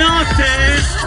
Austin.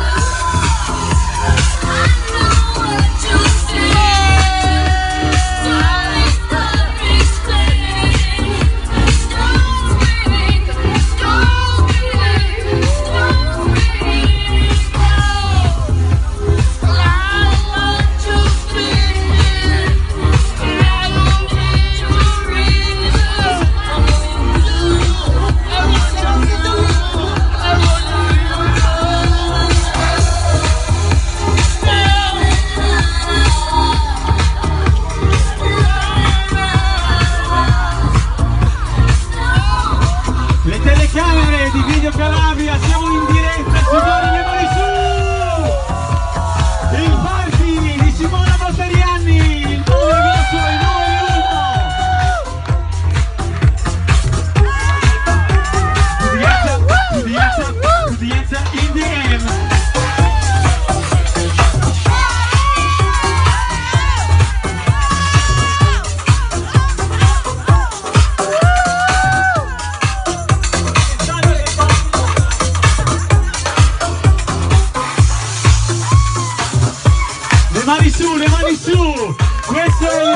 Aquela mani su, le mani su! Questo è il